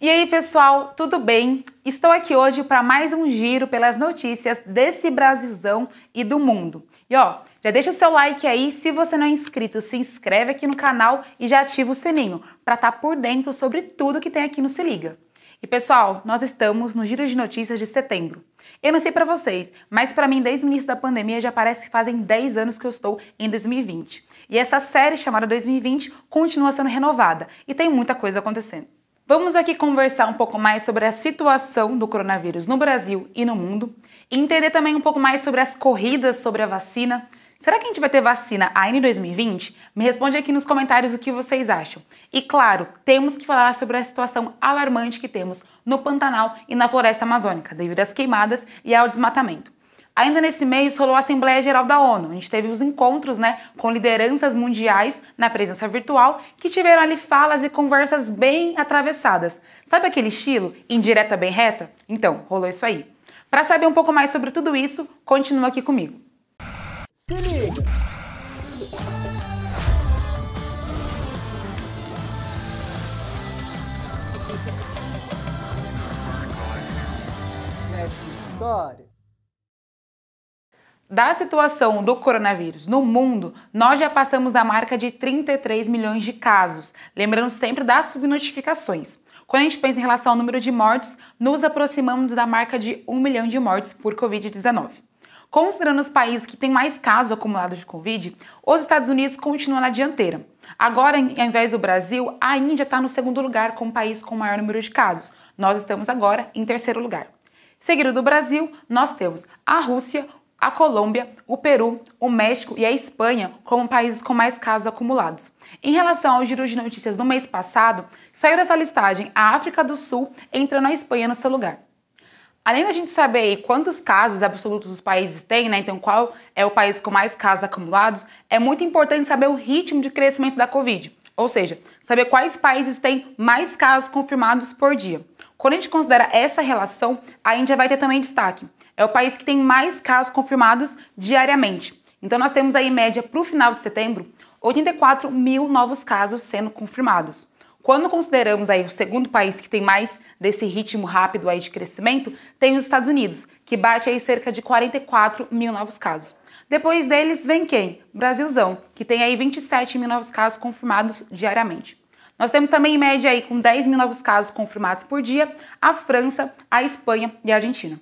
E aí, pessoal, tudo bem? Estou aqui hoje para mais um giro pelas notícias desse Brasilzão e do mundo. E ó, já deixa o seu like aí, se você não é inscrito, se inscreve aqui no canal e já ativa o sininho para estar tá por dentro sobre tudo que tem aqui no Se Liga. E pessoal, nós estamos no Giro de Notícias de setembro. Eu não sei para vocês, mas para mim desde o início da pandemia já parece que fazem 10 anos que eu estou em 2020. E essa série chamada 2020 continua sendo renovada e tem muita coisa acontecendo. Vamos aqui conversar um pouco mais sobre a situação do coronavírus no Brasil e no mundo, entender também um pouco mais sobre as corridas sobre a vacina. Será que a gente vai ter vacina em 2020? Me responde aqui nos comentários o que vocês acham. E claro, temos que falar sobre a situação alarmante que temos no Pantanal e na floresta amazônica, devido às queimadas e ao desmatamento. Ainda nesse mês rolou a Assembleia Geral da ONU. A gente teve os encontros né, com lideranças mundiais na presença virtual que tiveram ali falas e conversas bem atravessadas. Sabe aquele estilo indireta bem reta? Então, rolou isso aí. Para saber um pouco mais sobre tudo isso, continua aqui comigo. Se liga! História da situação do coronavírus no mundo, nós já passamos da marca de 33 milhões de casos, lembrando sempre das subnotificações. Quando a gente pensa em relação ao número de mortes, nos aproximamos da marca de 1 milhão de mortes por Covid-19. Considerando os países que têm mais casos acumulados de Covid, os Estados Unidos continuam na dianteira. Agora, ao invés do Brasil, a Índia está no segundo lugar como país com maior número de casos. Nós estamos agora em terceiro lugar. Seguido do Brasil, nós temos a Rússia, a Colômbia, o Peru, o México e a Espanha como países com mais casos acumulados. Em relação ao giro de notícias do mês passado, saiu dessa listagem a África do Sul, entrando a Espanha no seu lugar. Além da gente saber quantos casos absolutos os países têm, né, então qual é o país com mais casos acumulados, é muito importante saber o ritmo de crescimento da Covid, ou seja, saber quais países têm mais casos confirmados por dia. Quando a gente considera essa relação, a Índia vai ter também destaque. É o país que tem mais casos confirmados diariamente. Então nós temos aí em média para o final de setembro 84 mil novos casos sendo confirmados. Quando consideramos aí o segundo país que tem mais desse ritmo rápido aí de crescimento, tem os Estados Unidos, que bate aí cerca de 44 mil novos casos. Depois deles vem quem? Brasilzão, que tem aí 27 mil novos casos confirmados diariamente. Nós temos também, em média, aí, com 10 mil novos casos confirmados por dia, a França, a Espanha e a Argentina.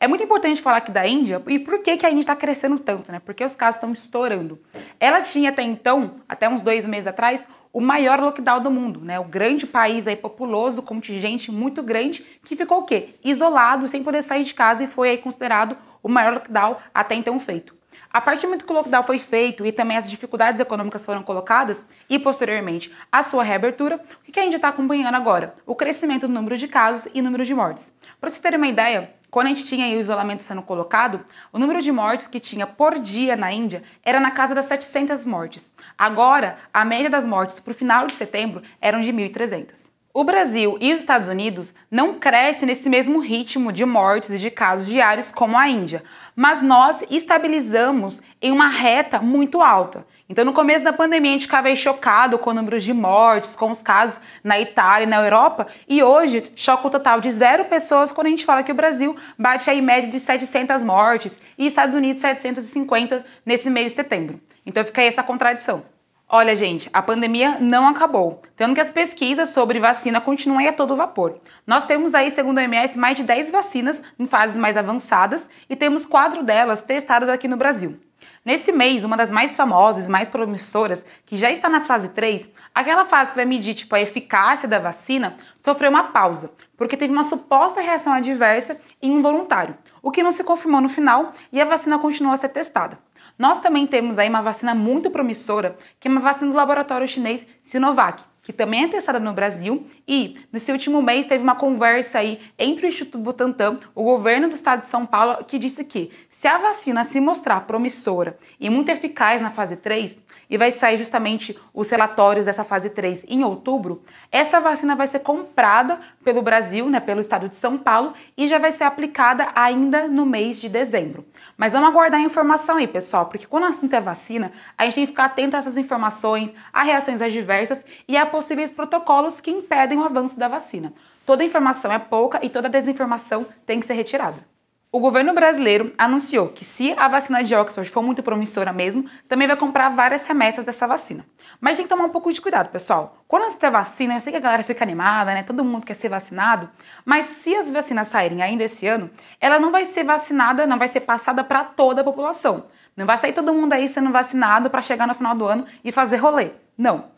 É muito importante falar aqui da Índia e por que, que a Índia está crescendo tanto, né? Porque os casos estão estourando. Ela tinha até então, até uns dois meses atrás, o maior lockdown do mundo, né? O grande país aí populoso, contingente muito grande, que ficou o quê? Isolado, sem poder sair de casa e foi aí considerado o maior lockdown até então feito. A partir do momento que o lockdown foi feito e também as dificuldades econômicas foram colocadas e posteriormente a sua reabertura, o que a gente está acompanhando agora? O crescimento do número de casos e número de mortes. Para vocês terem uma ideia, quando a gente tinha o isolamento sendo colocado, o número de mortes que tinha por dia na Índia era na casa das 700 mortes. Agora, a média das mortes para o final de setembro eram de 1.300. O Brasil e os Estados Unidos não crescem nesse mesmo ritmo de mortes e de casos diários como a Índia, mas nós estabilizamos em uma reta muito alta. Então, no começo da pandemia, a gente ficava chocado com o número de mortes, com os casos na Itália e na Europa, e hoje choca o total de zero pessoas quando a gente fala que o Brasil bate aí média de 700 mortes e Estados Unidos 750 nesse mês de setembro. Então, fica aí essa contradição. Olha, gente, a pandemia não acabou, tendo que as pesquisas sobre vacina continuam a todo vapor. Nós temos aí, segundo a OMS, mais de 10 vacinas em fases mais avançadas e temos quatro delas testadas aqui no Brasil. Nesse mês, uma das mais famosas, mais promissoras, que já está na fase 3, aquela fase que vai medir tipo, a eficácia da vacina, sofreu uma pausa, porque teve uma suposta reação adversa e involuntário, o que não se confirmou no final e a vacina continuou a ser testada. Nós também temos aí uma vacina muito promissora, que é uma vacina do laboratório chinês Sinovac, que também é testada no Brasil. E nesse último mês teve uma conversa aí entre o Instituto Butantan, o governo do estado de São Paulo, que disse que se a vacina se mostrar promissora e muito eficaz na fase 3, e vai sair justamente os relatórios dessa fase 3 em outubro, essa vacina vai ser comprada pelo Brasil, né, pelo estado de São Paulo, e já vai ser aplicada ainda no mês de dezembro. Mas vamos aguardar a informação aí, pessoal, porque quando o assunto é vacina, a gente tem que ficar atento a essas informações, a reações adversas e a possíveis protocolos que impedem o avanço da vacina. Toda informação é pouca e toda desinformação tem que ser retirada. O governo brasileiro anunciou que se a vacina de Oxford for muito promissora mesmo, também vai comprar várias remessas dessa vacina. Mas tem que tomar um pouco de cuidado, pessoal. Quando você tem vacina, eu sei que a galera fica animada, né? Todo mundo quer ser vacinado, mas se as vacinas saírem ainda esse ano, ela não vai ser vacinada, não vai ser passada para toda a população. Não vai sair todo mundo aí sendo vacinado para chegar no final do ano e fazer rolê. Não.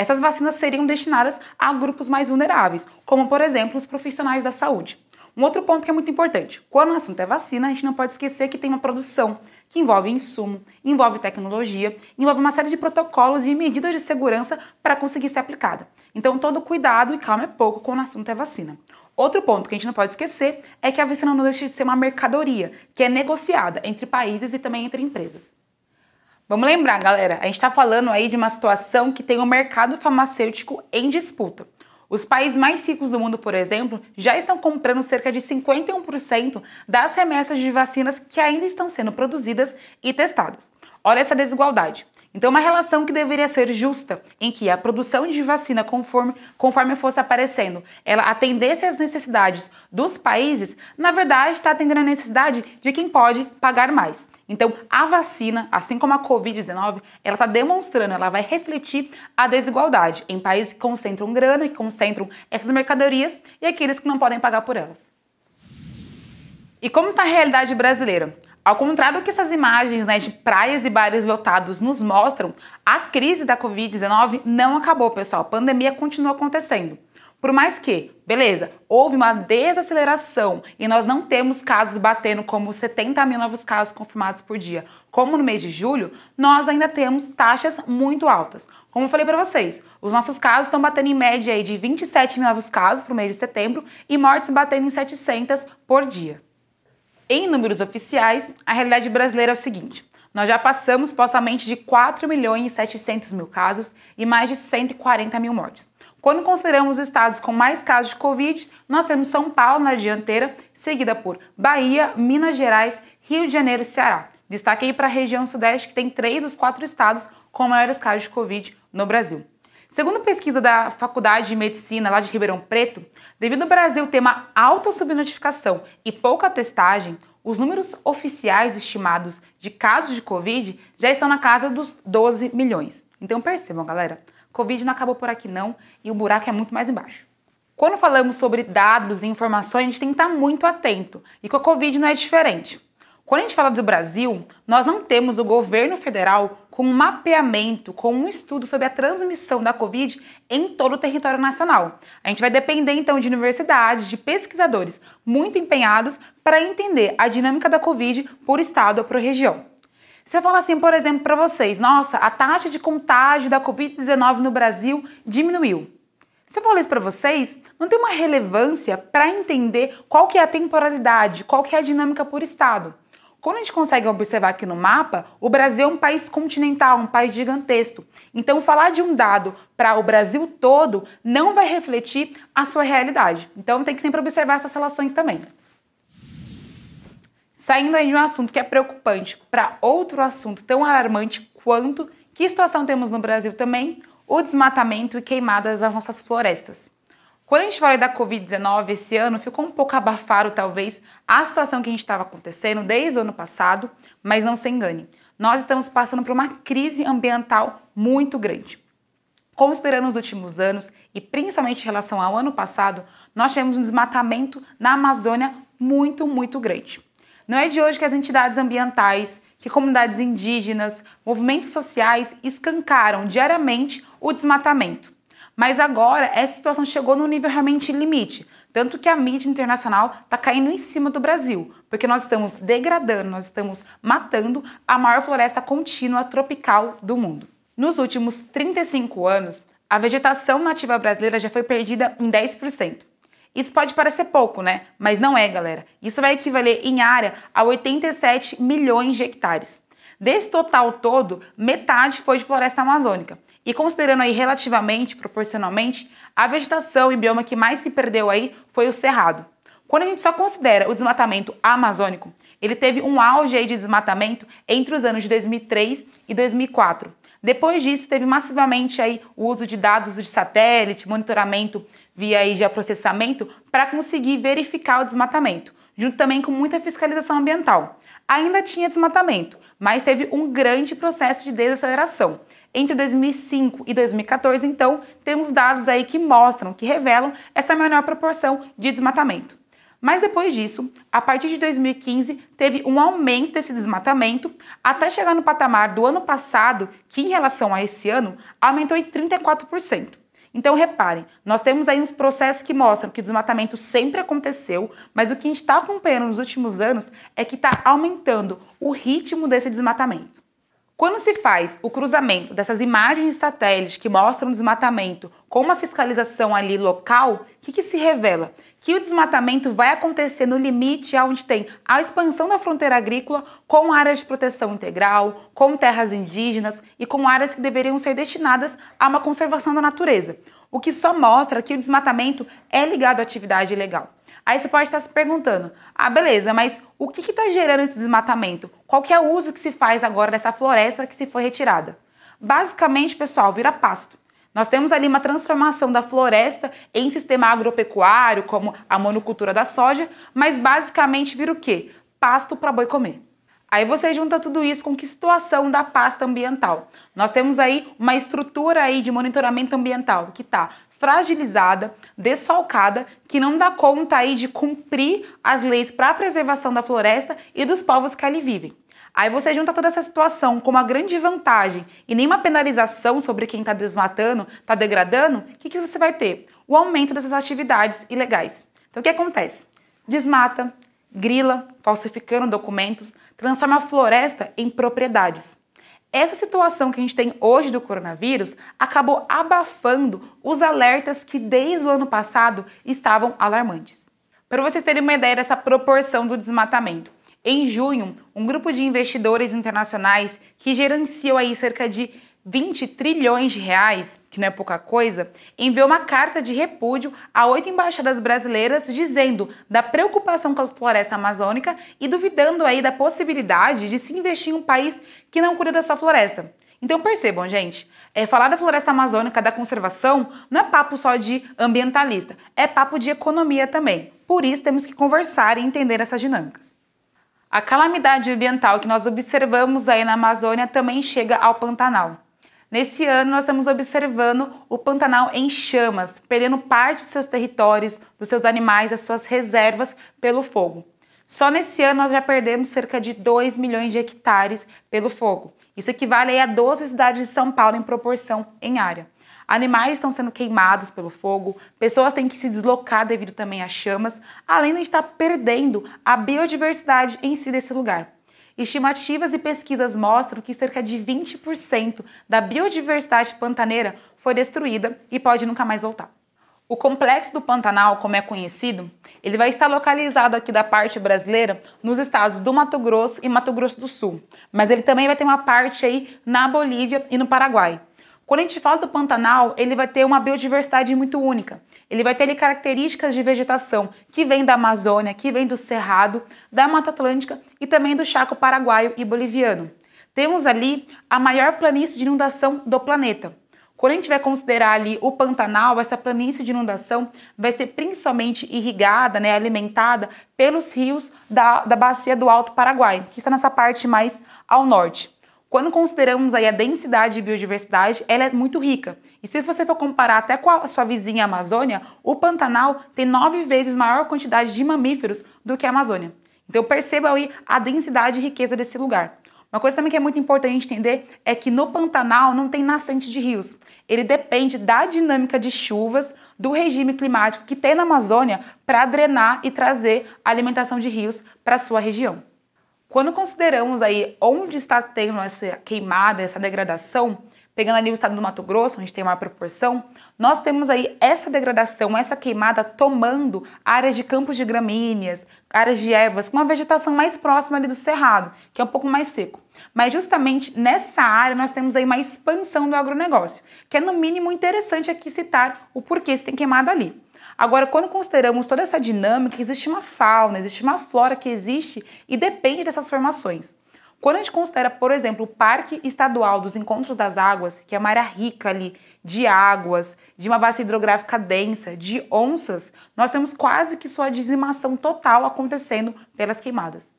Essas vacinas seriam destinadas a grupos mais vulneráveis, como por exemplo os profissionais da saúde. Um outro ponto que é muito importante: quando o assunto é vacina, a gente não pode esquecer que tem uma produção que envolve insumo, envolve tecnologia, envolve uma série de protocolos e medidas de segurança para conseguir ser aplicada. Então, todo cuidado e calma é pouco quando o assunto é vacina. Outro ponto que a gente não pode esquecer é que a vacina não deixa de ser uma mercadoria que é negociada entre países e também entre empresas. Vamos lembrar, galera, a gente está falando aí de uma situação que tem o mercado farmacêutico em disputa. Os países mais ricos do mundo, por exemplo, já estão comprando cerca de 51% das remessas de vacinas que ainda estão sendo produzidas e testadas. Olha essa desigualdade. Então, uma relação que deveria ser justa, em que a produção de vacina, conforme, conforme fosse aparecendo, ela atendesse às necessidades dos países, na verdade está atendendo a necessidade de quem pode pagar mais. Então, a vacina, assim como a Covid-19, ela está demonstrando, ela vai refletir a desigualdade em países que concentram grana, que concentram essas mercadorias e aqueles que não podem pagar por elas. E como está a realidade brasileira? Ao contrário do que essas imagens né, de praias e bares lotados nos mostram, a crise da Covid-19 não acabou, pessoal. A pandemia continua acontecendo. Por mais que, beleza, houve uma desaceleração e nós não temos casos batendo como 70 mil novos casos confirmados por dia, como no mês de julho, nós ainda temos taxas muito altas. Como eu falei para vocês, os nossos casos estão batendo em média aí de 27 mil novos casos para o mês de setembro e mortes batendo em 700 por dia. Em números oficiais, a realidade brasileira é o seguinte: nós já passamos supostamente de 4 milhões e 700 mil casos e mais de 140 mil mortes. Quando consideramos os estados com mais casos de Covid, nós temos São Paulo na dianteira, seguida por Bahia, Minas Gerais, Rio de Janeiro e Ceará. Destaque aí para a região sudeste, que tem três dos quatro estados com maiores casos de Covid no Brasil. Segundo pesquisa da Faculdade de Medicina lá de Ribeirão Preto, devido ao Brasil ter uma alta subnotificação e pouca testagem, os números oficiais estimados de casos de Covid já estão na casa dos 12 milhões. Então percebam, galera, Covid não acabou por aqui não e o buraco é muito mais embaixo. Quando falamos sobre dados e informações, a gente tem que estar muito atento e com a Covid não é diferente. Quando a gente fala do Brasil, nós não temos o governo federal com um mapeamento, com um estudo sobre a transmissão da Covid em todo o território nacional. A gente vai depender então de universidades, de pesquisadores muito empenhados para entender a dinâmica da Covid por estado ou por região. Se eu falar assim, por exemplo, para vocês, nossa, a taxa de contágio da Covid-19 no Brasil diminuiu. Se eu falar isso para vocês, não tem uma relevância para entender qual que é a temporalidade, qual que é a dinâmica por estado. Quando a gente consegue observar aqui no mapa, o Brasil é um país continental, um país gigantesco. Então, falar de um dado para o Brasil todo não vai refletir a sua realidade. Então, tem que sempre observar essas relações também. Saindo aí de um assunto que é preocupante para outro assunto tão alarmante quanto que situação temos no Brasil também? O desmatamento e queimadas das nossas florestas. Quando a gente fala da Covid-19 esse ano, ficou um pouco abafado, talvez, a situação que a gente estava acontecendo desde o ano passado, mas não se engane. Nós estamos passando por uma crise ambiental muito grande. Considerando os últimos anos e principalmente em relação ao ano passado, nós tivemos um desmatamento na Amazônia muito, muito grande. Não é de hoje que as entidades ambientais, que comunidades indígenas, movimentos sociais escancaram diariamente o desmatamento. Mas agora essa situação chegou no nível realmente limite. Tanto que a mídia internacional está caindo em cima do Brasil, porque nós estamos degradando, nós estamos matando a maior floresta contínua tropical do mundo. Nos últimos 35 anos, a vegetação nativa brasileira já foi perdida em 10%. Isso pode parecer pouco, né? Mas não é, galera. Isso vai equivaler em área a 87 milhões de hectares. Desse total todo, metade foi de floresta amazônica. E considerando aí relativamente, proporcionalmente, a vegetação e bioma que mais se perdeu aí foi o cerrado. Quando a gente só considera o desmatamento amazônico, ele teve um auge aí de desmatamento entre os anos de 2003 e 2004. Depois disso, teve massivamente aí o uso de dados de satélite, monitoramento via aí geoprocessamento para conseguir verificar o desmatamento, junto também com muita fiscalização ambiental. Ainda tinha desmatamento, mas teve um grande processo de desaceleração. Entre 2005 e 2014, então, temos dados aí que mostram, que revelam essa menor proporção de desmatamento. Mas depois disso, a partir de 2015, teve um aumento desse desmatamento, até chegar no patamar do ano passado, que em relação a esse ano, aumentou em 34%. Então, reparem, nós temos aí uns processos que mostram que o desmatamento sempre aconteceu, mas o que a gente está acompanhando nos últimos anos é que está aumentando o ritmo desse desmatamento. Quando se faz o cruzamento dessas imagens de satélite que mostram desmatamento com uma fiscalização ali local, o que, que, se revela? Que o desmatamento vai acontecer no limite onde tem a expansão da fronteira agrícola com áreas de proteção integral, com terras indígenas e com áreas que deveriam ser destinadas a uma conservação da natureza, o que só mostra que o desmatamento é ligado à atividade ilegal. Aí você pode estar se perguntando: ah, beleza, mas o que está gerando esse desmatamento? Qual que é o uso que se faz agora dessa floresta que se foi retirada? Basicamente, pessoal, vira pasto. Nós temos ali uma transformação da floresta em sistema agropecuário, como a monocultura da soja, mas basicamente vira o quê? Pasto para boi comer. Aí você junta tudo isso com que situação da pasta ambiental? Nós temos aí uma estrutura aí de monitoramento ambiental que está fragilizada, desfalcada, que não dá conta aí de cumprir as leis para a preservação da floresta e dos povos que ali vivem. Aí você junta toda essa situação com uma grande vantagem e nenhuma penalização sobre quem está desmatando, está degradando, o que, que você vai ter? O aumento dessas atividades ilegais. Então o que acontece? Desmata, grila, falsificando documentos, transforma a floresta em propriedades. Essa situação que a gente tem hoje do coronavírus acabou abafando os alertas que desde o ano passado estavam alarmantes. Para vocês terem uma ideia dessa proporção do desmatamento, em junho, um grupo de investidores internacionais que gerenciou aí cerca de 20 trilhões de reais, que não é pouca coisa, enviou uma carta de repúdio a oito embaixadas brasileiras dizendo da preocupação com a floresta amazônica e duvidando aí da possibilidade de se investir em um país que não cuida da sua floresta. Então percebam, gente, é, falar da floresta amazônica, da conservação, não é papo só de ambientalista, é papo de economia também. Por isso temos que conversar e entender essas dinâmicas. A calamidade ambiental que nós observamos aí na Amazônia também chega ao Pantanal. Nesse ano, nós estamos observando o Pantanal em chamas, perdendo parte dos seus territórios, dos seus animais, das suas reservas pelo fogo. Só nesse ano nós já perdemos cerca de 2 milhões de hectares pelo fogo. Isso equivale a 12 cidades de São Paulo em proporção em área. Animais estão sendo queimados pelo fogo, pessoas têm que se deslocar devido também às chamas, além de estar perdendo a biodiversidade em si desse lugar. Estimativas e pesquisas mostram que cerca de 20% da biodiversidade pantaneira foi destruída e pode nunca mais voltar. O complexo do Pantanal, como é conhecido, ele vai estar localizado aqui da parte brasileira nos estados do Mato Grosso e Mato Grosso do Sul, mas ele também vai ter uma parte aí na Bolívia e no Paraguai. Quando a gente fala do Pantanal, ele vai ter uma biodiversidade muito única. Ele vai ter ali, características de vegetação que vem da Amazônia, que vem do Cerrado, da Mata Atlântica e também do Chaco paraguaio e boliviano. Temos ali a maior planície de inundação do planeta. Quando a gente vai considerar ali o Pantanal, essa planície de inundação vai ser principalmente irrigada, né, alimentada pelos rios da, da bacia do Alto Paraguai, que está nessa parte mais ao norte. Quando consideramos aí a densidade de biodiversidade, ela é muito rica. E se você for comparar até com a sua vizinha Amazônia, o Pantanal tem nove vezes maior quantidade de mamíferos do que a Amazônia. Então perceba aí a densidade e riqueza desse lugar. Uma coisa também que é muito importante entender é que no Pantanal não tem nascente de rios. Ele depende da dinâmica de chuvas, do regime climático que tem na Amazônia para drenar e trazer alimentação de rios para a sua região. Quando consideramos aí onde está tendo essa queimada, essa degradação, pegando ali o estado do Mato Grosso, onde tem uma proporção, nós temos aí essa degradação, essa queimada tomando áreas de campos de gramíneas, áreas de ervas, com uma vegetação mais próxima ali do cerrado, que é um pouco mais seco. Mas justamente nessa área nós temos aí uma expansão do agronegócio, que é no mínimo interessante aqui citar o porquê se tem queimado ali. Agora, quando consideramos toda essa dinâmica, existe uma fauna, existe uma flora que existe e depende dessas formações. Quando a gente considera, por exemplo, o Parque Estadual dos Encontros das Águas, que é uma área rica ali de águas, de uma bacia hidrográfica densa, de onças, nós temos quase que sua dizimação total acontecendo pelas queimadas.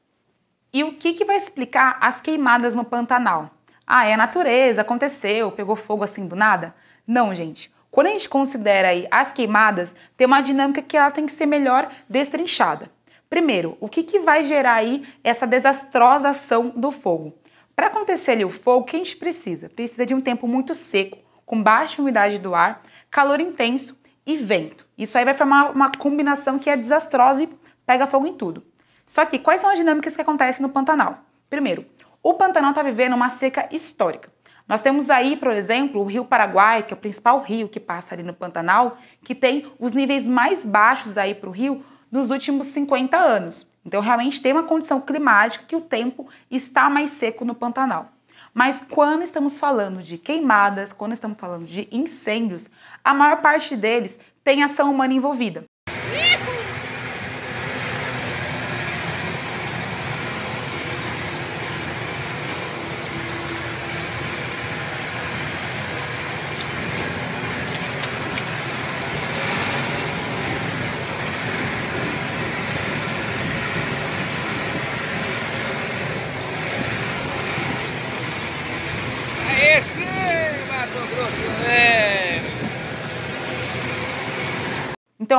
E o que, que vai explicar as queimadas no Pantanal? Ah, é a natureza, aconteceu, pegou fogo assim do nada? Não, gente. Quando a gente considera aí as queimadas, tem uma dinâmica que ela tem que ser melhor destrinchada. Primeiro, o que, que vai gerar aí essa desastrosa ação do fogo? Para acontecer ali o fogo, o que a gente precisa? Precisa de um tempo muito seco, com baixa umidade do ar, calor intenso e vento. Isso aí vai formar uma combinação que é desastrosa e pega fogo em tudo. Só que quais são as dinâmicas que acontecem no Pantanal? Primeiro, o Pantanal está vivendo uma seca histórica. Nós temos aí, por exemplo, o Rio Paraguai, que é o principal rio que passa ali no Pantanal, que tem os níveis mais baixos aí para o rio nos últimos 50 anos. Então, realmente tem uma condição climática que o tempo está mais seco no Pantanal. Mas quando estamos falando de queimadas, quando estamos falando de incêndios, a maior parte deles tem ação humana envolvida.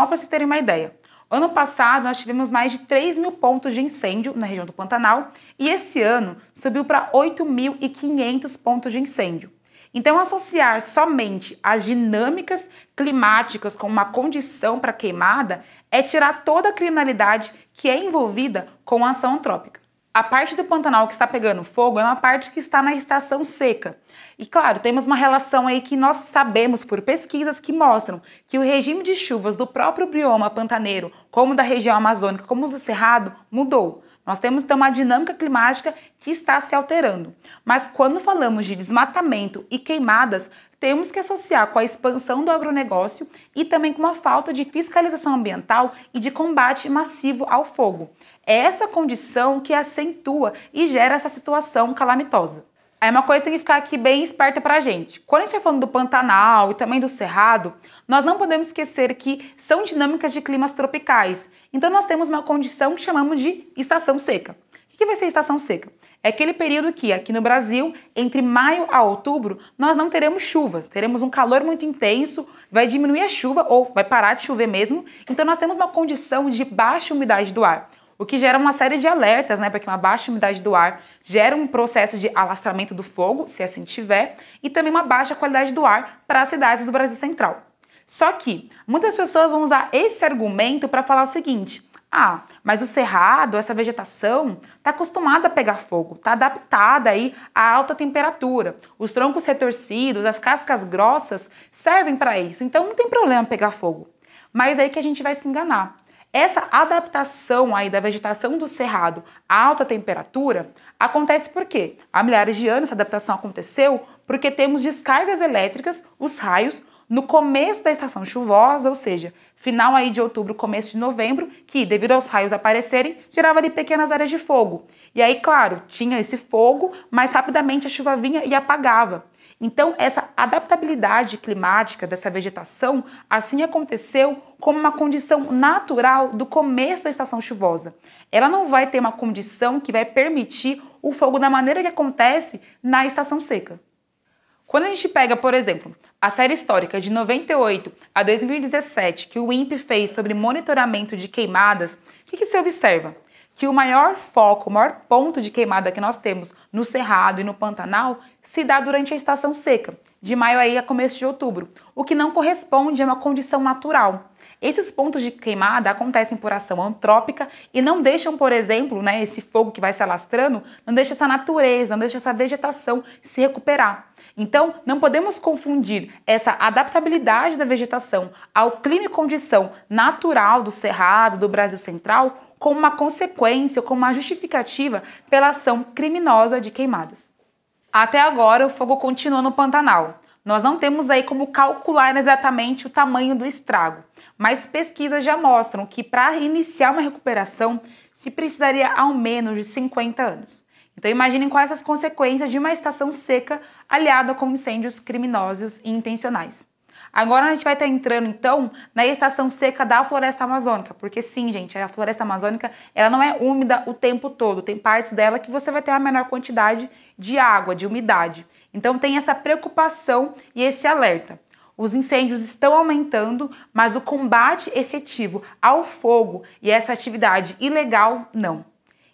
Então, para vocês terem uma ideia, ano passado nós tivemos mais de 3 mil pontos de incêndio na região do Pantanal e esse ano subiu para 8.500 pontos de incêndio. Então, associar somente as dinâmicas climáticas como uma condição para queimada é tirar toda a criminalidade que é envolvida com a ação antrópica. A parte do Pantanal que está pegando fogo é uma parte que está na estação seca. E claro, temos uma relação aí que nós sabemos por pesquisas que mostram que o regime de chuvas do próprio bioma pantaneiro, como da região amazônica, como do cerrado, mudou. Nós temos então uma dinâmica climática que está se alterando. Mas quando falamos de desmatamento e queimadas, temos que associar com a expansão do agronegócio e também com a falta de fiscalização ambiental e de combate massivo ao fogo. É essa condição que acentua e gera essa situação calamitosa. Aí uma coisa tem que ficar aqui bem esperta para a gente. Quando a gente está falando do Pantanal e também do Cerrado, nós não podemos esquecer que são dinâmicas de climas tropicais. Então nós temos uma condição que chamamos de estação seca. O que vai ser estação seca? É aquele período que aqui no Brasil, entre maio a outubro, nós não teremos chuvas, teremos um calor muito intenso, vai diminuir a chuva ou vai parar de chover mesmo. Então nós temos uma condição de baixa umidade do ar o que gera uma série de alertas, né, porque uma baixa umidade do ar gera um processo de alastramento do fogo, se assim tiver, e também uma baixa qualidade do ar para as cidades do Brasil Central. Só que muitas pessoas vão usar esse argumento para falar o seguinte: ah, mas o cerrado, essa vegetação, está acostumada a pegar fogo, está adaptada aí à alta temperatura. Os troncos retorcidos, as cascas grossas servem para isso, então não tem problema pegar fogo. Mas é aí que a gente vai se enganar. Essa adaptação aí da vegetação do cerrado à alta temperatura acontece por quê? Há milhares de anos essa adaptação aconteceu porque temos descargas elétricas, os raios, no começo da estação chuvosa, ou seja, final aí de outubro, começo de novembro, que devido aos raios aparecerem, gerava ali pequenas áreas de fogo. E aí, claro, tinha esse fogo, mas rapidamente a chuva vinha e apagava. Então, essa adaptabilidade climática dessa vegetação assim aconteceu como uma condição natural do começo da estação chuvosa. Ela não vai ter uma condição que vai permitir o fogo da maneira que acontece na estação seca. Quando a gente pega, por exemplo, a série histórica de 98 a 2017 que o INPE fez sobre monitoramento de queimadas, o que, que se observa? que o maior foco, o maior ponto de queimada que nós temos no Cerrado e no Pantanal se dá durante a estação seca, de maio aí a começo de outubro, o que não corresponde a uma condição natural. Esses pontos de queimada acontecem por ação antrópica e não deixam, por exemplo, né, esse fogo que vai se alastrando, não deixa essa natureza, não deixa essa vegetação se recuperar. Então, não podemos confundir essa adaptabilidade da vegetação ao clima e condição natural do cerrado do Brasil Central como uma consequência, como uma justificativa pela ação criminosa de queimadas. Até agora, o fogo continua no Pantanal. Nós não temos aí como calcular exatamente o tamanho do estrago, mas pesquisas já mostram que para reiniciar uma recuperação se precisaria ao menos de 50 anos. Então imaginem quais as consequências de uma estação seca aliada com incêndios criminosos e intencionais. Agora a gente vai estar entrando então na estação seca da floresta amazônica, porque sim, gente, a floresta amazônica ela não é úmida o tempo todo, tem partes dela que você vai ter uma menor quantidade de água, de umidade. Então tem essa preocupação e esse alerta. Os incêndios estão aumentando, mas o combate efetivo ao fogo e essa atividade ilegal não.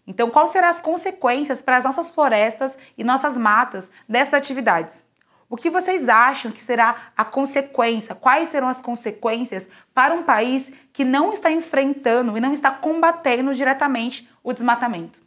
Então, quais serão as consequências para as nossas florestas e nossas matas dessas atividades? O que vocês acham que será a consequência? Quais serão as consequências para um país que não está enfrentando e não está combatendo diretamente o desmatamento?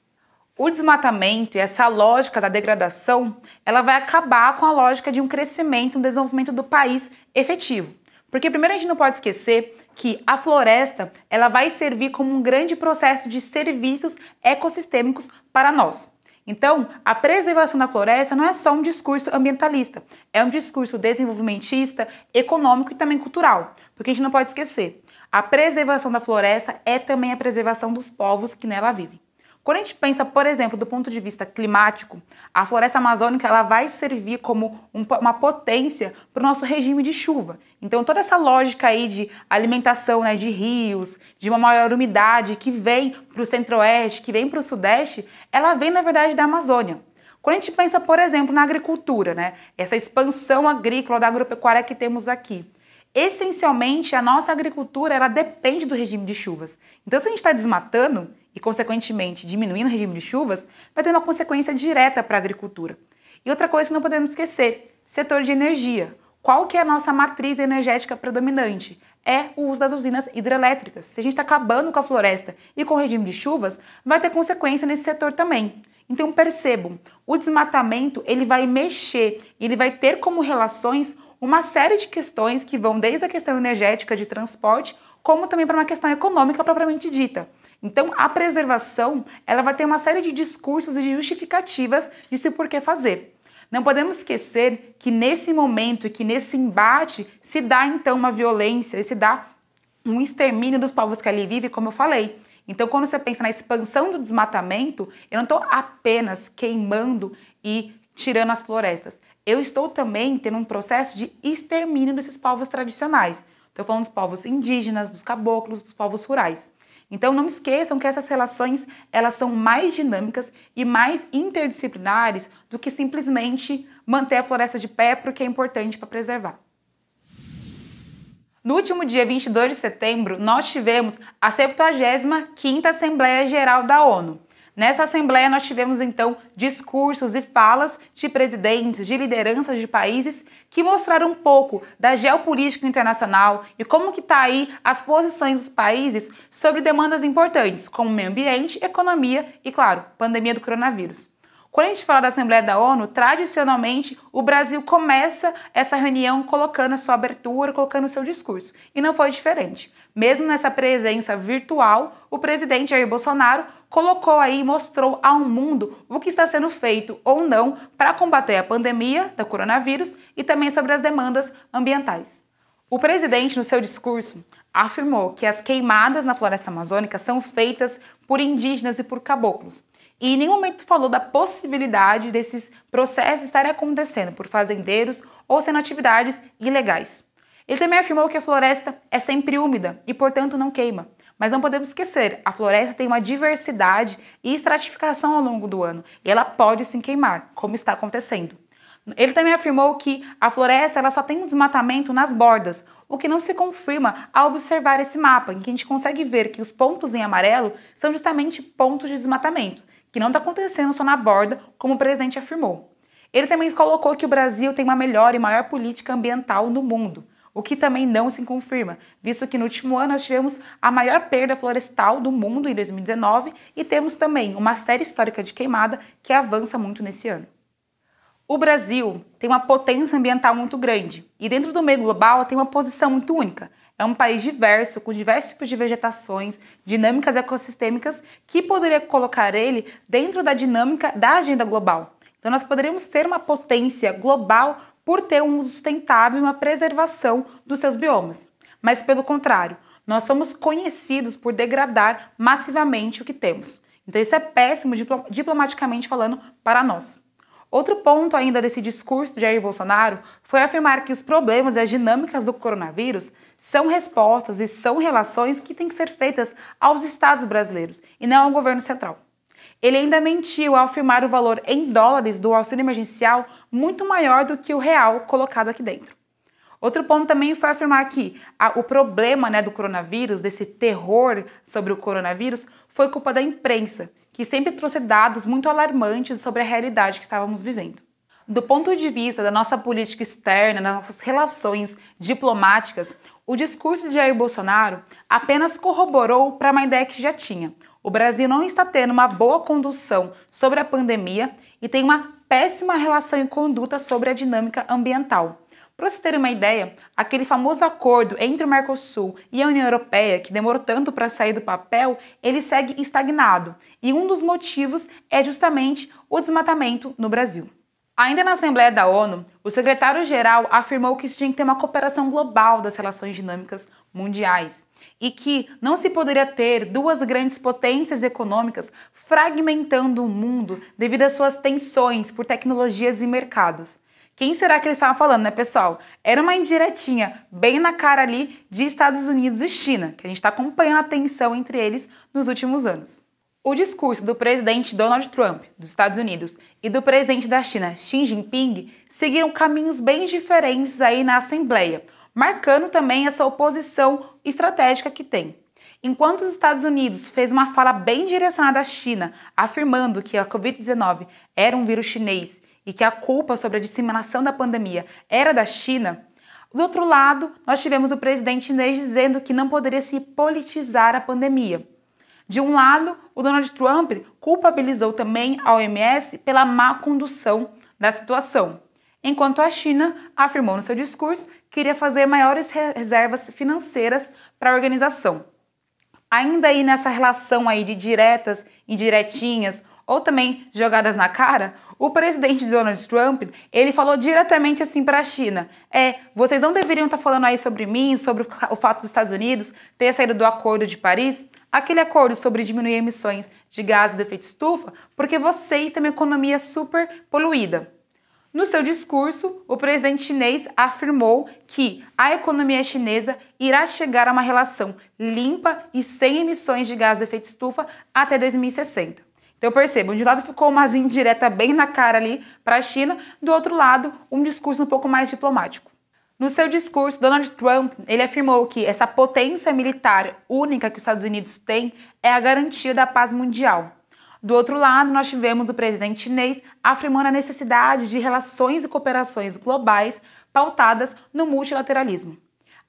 O desmatamento e essa lógica da degradação, ela vai acabar com a lógica de um crescimento, um desenvolvimento do país efetivo. Porque primeiro a gente não pode esquecer que a floresta, ela vai servir como um grande processo de serviços ecossistêmicos para nós. Então, a preservação da floresta não é só um discurso ambientalista, é um discurso desenvolvimentista, econômico e também cultural, porque a gente não pode esquecer, a preservação da floresta é também a preservação dos povos que nela vivem. Quando a gente pensa, por exemplo, do ponto de vista climático, a floresta amazônica ela vai servir como um, uma potência para o nosso regime de chuva. Então, toda essa lógica aí de alimentação né, de rios, de uma maior umidade que vem para o centro-oeste, que vem para o sudeste, ela vem, na verdade, da Amazônia. Quando a gente pensa, por exemplo, na agricultura, né, essa expansão agrícola da agropecuária que temos aqui, essencialmente a nossa agricultura ela depende do regime de chuvas. Então, se a gente está desmatando, e, consequentemente, diminuindo o regime de chuvas, vai ter uma consequência direta para a agricultura. E outra coisa que não podemos esquecer, setor de energia. Qual que é a nossa matriz energética predominante? É o uso das usinas hidrelétricas. Se a gente está acabando com a floresta e com o regime de chuvas, vai ter consequência nesse setor também. Então percebam, o desmatamento ele vai mexer, ele vai ter como relações uma série de questões que vão desde a questão energética de transporte, como também para uma questão econômica propriamente dita. Então, a preservação, ela vai ter uma série de discursos e de justificativas de se por que fazer. Não podemos esquecer que nesse momento e que nesse embate se dá então uma violência e se dá um extermínio dos povos que ali vivem, como eu falei. Então, quando você pensa na expansão do desmatamento, eu não estou apenas queimando e tirando as florestas. Eu estou também tendo um processo de extermínio desses povos tradicionais. Estou falando dos povos indígenas, dos caboclos, dos povos rurais. Então não esqueçam que essas relações elas são mais dinâmicas e mais interdisciplinares do que simplesmente manter a floresta de pé porque é importante para preservar. No último dia 22 de setembro, nós tivemos a 75ª Assembleia Geral da ONU. Nessa assembleia nós tivemos então discursos e falas de presidentes, de lideranças de países que mostraram um pouco da geopolítica internacional e como que está aí as posições dos países sobre demandas importantes, como meio ambiente, economia e, claro, pandemia do coronavírus. Quando a gente fala da Assembleia da ONU, tradicionalmente o Brasil começa essa reunião colocando a sua abertura, colocando o seu discurso. E não foi diferente. Mesmo nessa presença virtual, o presidente Jair Bolsonaro colocou aí e mostrou ao mundo o que está sendo feito ou não para combater a pandemia do coronavírus e também sobre as demandas ambientais. O presidente, no seu discurso, afirmou que as queimadas na floresta amazônica são feitas por indígenas e por caboclos e em nenhum momento falou da possibilidade desses processos estarem acontecendo por fazendeiros ou sendo atividades ilegais. Ele também afirmou que a floresta é sempre úmida e, portanto, não queima. Mas não podemos esquecer, a floresta tem uma diversidade e estratificação ao longo do ano, e ela pode sim queimar, como está acontecendo. Ele também afirmou que a floresta ela só tem um desmatamento nas bordas, o que não se confirma ao observar esse mapa, em que a gente consegue ver que os pontos em amarelo são justamente pontos de desmatamento que não está acontecendo só na borda, como o presidente afirmou. Ele também colocou que o Brasil tem uma melhor e maior política ambiental no mundo, o que também não se confirma, visto que no último ano nós tivemos a maior perda florestal do mundo em 2019 e temos também uma série histórica de queimada que avança muito nesse ano. O Brasil tem uma potência ambiental muito grande e dentro do meio global tem uma posição muito única. É um país diverso, com diversos tipos de vegetações, dinâmicas ecossistêmicas, que poderia colocar ele dentro da dinâmica da agenda global. Então, nós poderíamos ter uma potência global por ter um uso sustentável e uma preservação dos seus biomas. Mas, pelo contrário, nós somos conhecidos por degradar massivamente o que temos. Então, isso é péssimo diplomaticamente falando para nós. Outro ponto ainda desse discurso de Jair Bolsonaro foi afirmar que os problemas e as dinâmicas do coronavírus são respostas e são relações que têm que ser feitas aos estados brasileiros e não ao governo central. Ele ainda mentiu ao afirmar o valor em dólares do auxílio emergencial muito maior do que o real colocado aqui dentro. Outro ponto também foi afirmar que a, o problema né, do coronavírus, desse terror sobre o coronavírus, foi culpa da imprensa, que sempre trouxe dados muito alarmantes sobre a realidade que estávamos vivendo. Do ponto de vista da nossa política externa, das nossas relações diplomáticas, o discurso de Jair Bolsonaro apenas corroborou para uma ideia que já tinha. O Brasil não está tendo uma boa condução sobre a pandemia e tem uma péssima relação e conduta sobre a dinâmica ambiental. Para vocês terem uma ideia, aquele famoso acordo entre o Mercosul e a União Europeia, que demorou tanto para sair do papel, ele segue estagnado. E um dos motivos é justamente o desmatamento no Brasil. Ainda na Assembleia da ONU, o secretário-geral afirmou que tinha que ter uma cooperação global das relações dinâmicas mundiais e que não se poderia ter duas grandes potências econômicas fragmentando o mundo devido às suas tensões por tecnologias e mercados. Quem será que ele estava falando, né, pessoal? Era uma indiretinha bem na cara ali de Estados Unidos e China, que a gente está acompanhando a tensão entre eles nos últimos anos. O discurso do presidente Donald Trump, dos Estados Unidos, e do presidente da China, Xi Jinping, seguiram caminhos bem diferentes aí na Assembleia, marcando também essa oposição estratégica que tem. Enquanto os Estados Unidos fez uma fala bem direcionada à China, afirmando que a Covid-19 era um vírus chinês e que a culpa sobre a disseminação da pandemia era da China, do outro lado, nós tivemos o presidente chinês dizendo que não poderia se politizar a pandemia. De um lado, o Donald Trump culpabilizou também a OMS pela má condução da situação, enquanto a China afirmou no seu discurso que iria fazer maiores reservas financeiras para a organização. Ainda aí nessa relação aí de diretas, indiretinhas ou também jogadas na cara, o presidente Donald Trump, ele falou diretamente assim para a China: "É, vocês não deveriam estar tá falando aí sobre mim, sobre o fato dos Estados Unidos ter saído do Acordo de Paris, aquele acordo sobre diminuir emissões de gases de efeito estufa, porque vocês têm uma economia super poluída." No seu discurso, o presidente chinês afirmou que a economia chinesa irá chegar a uma relação limpa e sem emissões de gases de efeito estufa até 2060. Então percebam, de um lado ficou uma indireta bem na cara ali para a China, do outro lado, um discurso um pouco mais diplomático. No seu discurso, Donald Trump ele afirmou que essa potência militar única que os Estados Unidos têm é a garantia da paz mundial. Do outro lado, nós tivemos o presidente chinês afirmando a necessidade de relações e cooperações globais pautadas no multilateralismo.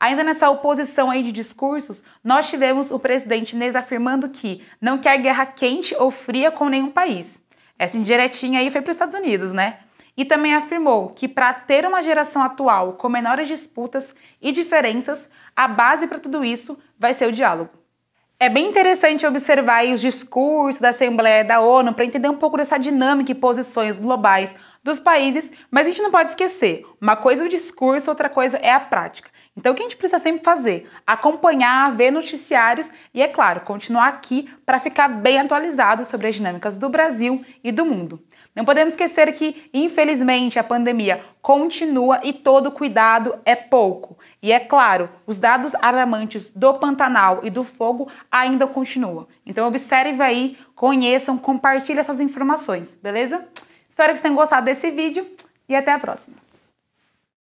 Ainda nessa oposição aí de discursos, nós tivemos o presidente chinês afirmando que não quer guerra quente ou fria com nenhum país. Essa indiretinha aí foi para os Estados Unidos, né? E também afirmou que para ter uma geração atual com menores disputas e diferenças, a base para tudo isso vai ser o diálogo. É bem interessante observar os discursos da Assembleia da ONU para entender um pouco dessa dinâmica e posições globais dos países, mas a gente não pode esquecer: uma coisa é o discurso, outra coisa é a prática. Então, o que a gente precisa sempre fazer? Acompanhar, ver noticiários e, é claro, continuar aqui para ficar bem atualizado sobre as dinâmicas do Brasil e do mundo. Não podemos esquecer que, infelizmente, a pandemia continua e todo cuidado é pouco. E é claro, os dados alarmantes do Pantanal e do fogo ainda continuam. Então, observe aí, conheçam, compartilhe essas informações, beleza? Espero que vocês tenham gostado desse vídeo e até a próxima.